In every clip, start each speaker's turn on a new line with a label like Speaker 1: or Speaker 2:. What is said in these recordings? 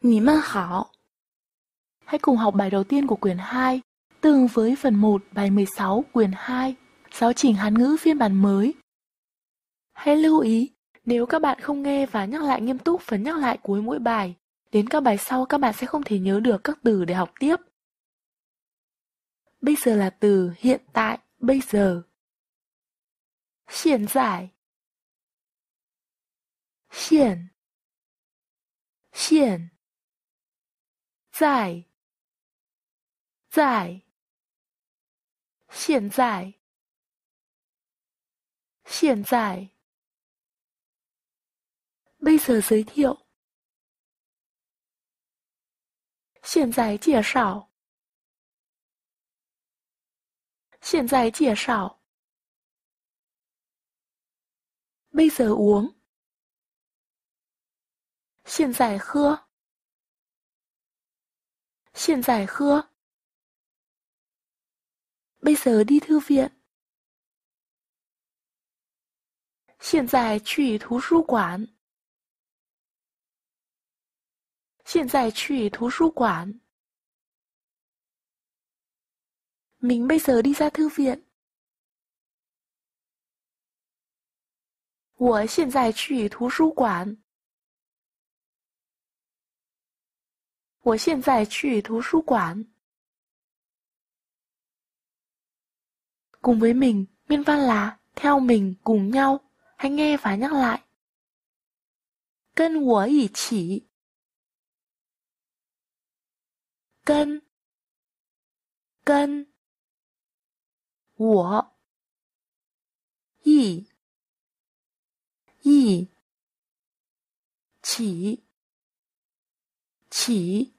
Speaker 1: Ní man hảo. Hãy cùng học bài đầu tiên của quyển 2, tương với phần 1 bài 16 quyển 2, giáo trình Hán ngữ phiên bản mới. Hãy lưu ý, nếu các bạn không nghe và nhắc lại nghiêm túc phần nhắc lại cuối mỗi bài, đến các bài sau các bạn sẽ không thể nhớ được các từ để học tiếp. Bây giờ là từ hiện tại, bây giờ. Hiện tại. Hiện. Hiện. Tại. Tại. Hiện tại. Hiện tại. Bây giờ giới thiệu. Hiện tại 介绍。现在介绍。Bây giờ uống. 现在喝。现在喝。Bây giờ đi thư viện. 现在去图书馆。现在去图书馆。Mình bây giờ đi ra thư viện. 我现在去图书馆。 我现在去图书馆。Cùng với mình, nguyên văn là theo mình cùng nhau. Hãy nghe và nhắc lại. 跟我一起。跟。跟。我。一。一。起。起。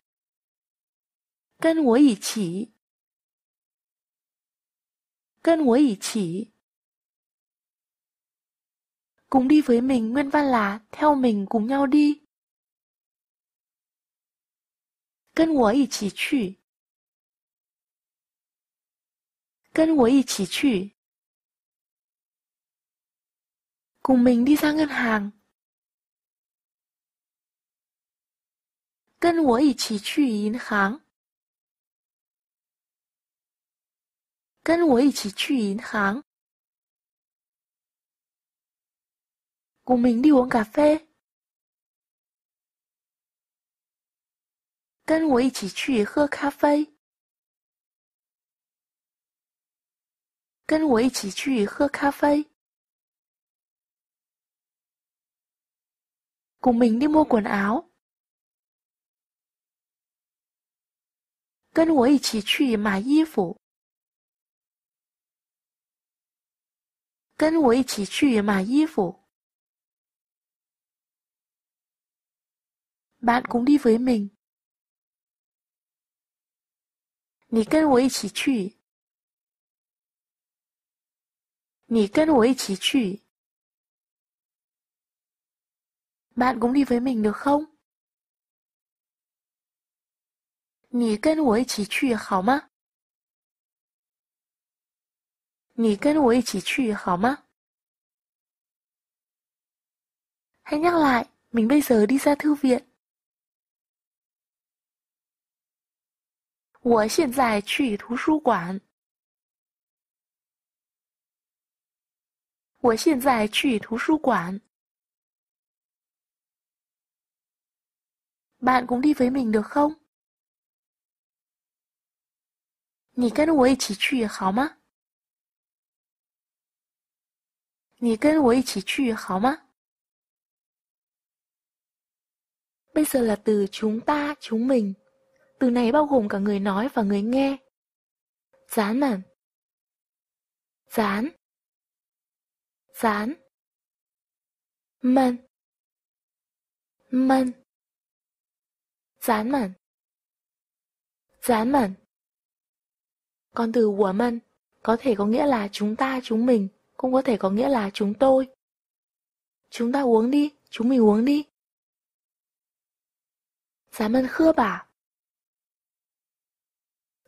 Speaker 1: 跟我一起。跟我一起。Cùng đi với mình nguyên văn là theo mình cùng nhau đi. 跟我一起去。跟我一起去。Cùng mình đi ra ngân hàng. 跟我一起去银行。 跟我一起去银行。我明利翁咖啡，跟我一起去喝咖啡。跟我一起去喝咖啡。古明利莫滚熬。跟我一起去买衣服。跟我一起去买衣服。Bạn cũng đi với mình. 你跟我一起去。你跟我一起去。Bạn cũng đi với mình được không? 你跟我一起去好吗？ 你跟我一起去好吗？Hãy nhắc lại, mình bây giờ đi ra thư viện. 我现在去图书馆。我现在去图书馆。Bạn cũng đi với mình được không? 你跟我一起去好吗？ 你跟我一起去好吗？Bây giờ là từ chúng ta, chúng mình. Từ này bao gồm cả người nói và người nghe. Dán mẩn. Dán. Dán. Mân. Mân. Dán mẩn. Dán mẩn. Còn từ của mân có thể có nghĩa là chúng ta, chúng mình, cũng có thể có nghĩa là chúng tôi. Chúng ta uống đi, chúng mình uống đi. Giá mân khưa bà.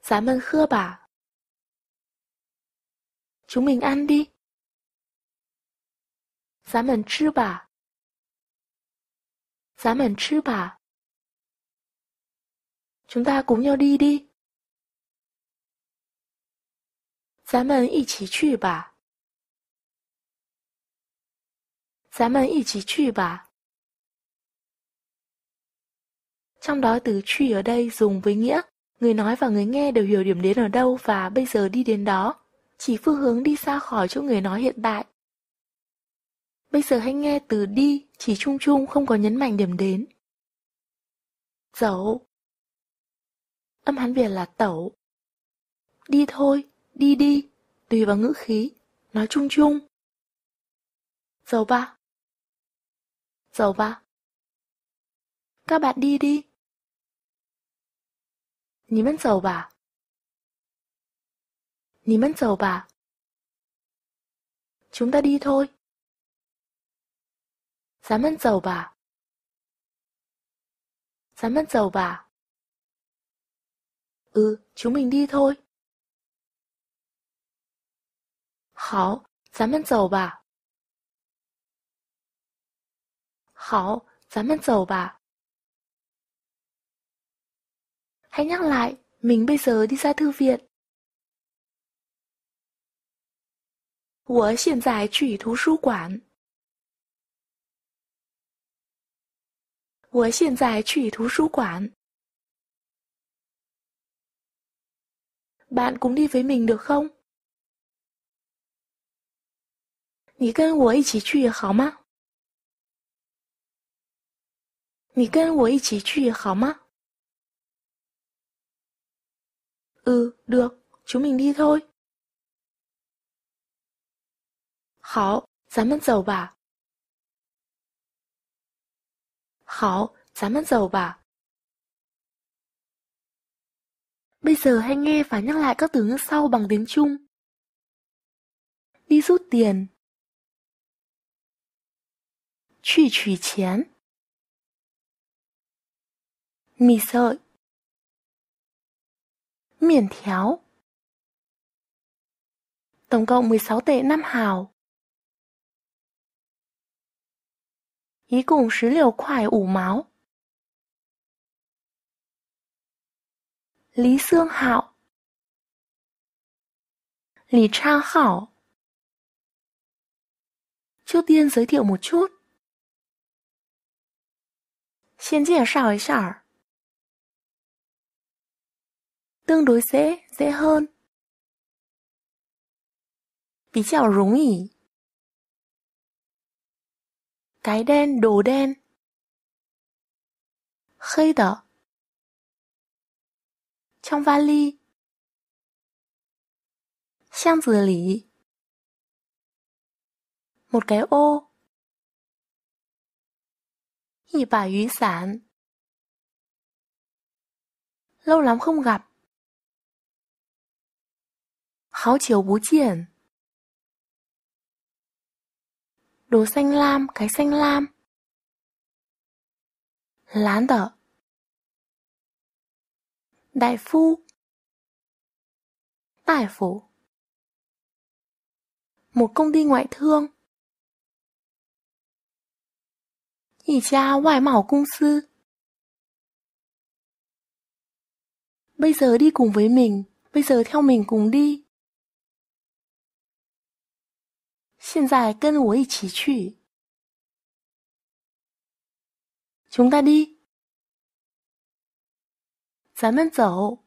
Speaker 1: Giá mân khưa bà. Chúng mình ăn đi. Giá mân chứ bà. Giá mân chứ bà. chúng ta cùng nhau đi đi. 咱们一起去吧。 咱们一起去吧。Trong đó từ truy ở đây dùng với nghĩa người nói và người nghe đều hiểu điểm đến ở đâu và bây giờ đi đến đó, chỉ phương hướng đi xa khỏi chỗ người nói hiện tại. Bây giờ hãy nghe từ đi chỉ chung chung không có nhấn mạnh điểm đến. Dẫu Âm Hán Việt là tẩu. Đi thôi, đi đi, tùy vào ngữ khí, nói chung chung. Dầu ba. Dầu ba. Các bạn đi đi. 你们走吧。你们走吧。Chúng ta đi thôi. 咱们走吧。咱们走吧。Ừ, chúng mình đi thôi. 好，咱们走吧。 好，咱们走吧。Hãy nhắc lại, mình bây giờ đi ra thư viện. 我现在去图书馆。我现在去图书馆。Bạn cũng đi với mình được không? 你跟我一起去好吗？ 你跟我一起去好吗？Ừ, được, chúng mình đi thôi. 好，咱们走吧。好，咱们走吧。Bây giờ hãy nghe và nhắc lại các từ ngữ sau bằng tiếng Trung. Đi rút tiền. 去取钱。 mì sợi 面条 Tổng cộng 16 tệ 5 hào. Ý cùng 16 khoải ủ máu. Lý Sương Hạo Lý Trang Hảo Trước tiên giới thiệu một chút. 先介绍一下 tương đối dễ, dễ hơn. 比较容易 cái đen, đồ đen. 黑的 trong vali 箱子里 một cái ô 一把雨伞 lâu lắm không gặp 好久不见. Đồ xanh lam, cái xanh lam. Lán đợ. Đại phu. Đại phủ. Một công ty ngoại thương. 一家外贸公司. Bây giờ đi cùng với mình, bây giờ theo mình cùng đi. 现在跟我一起去。熊大弟咱们走。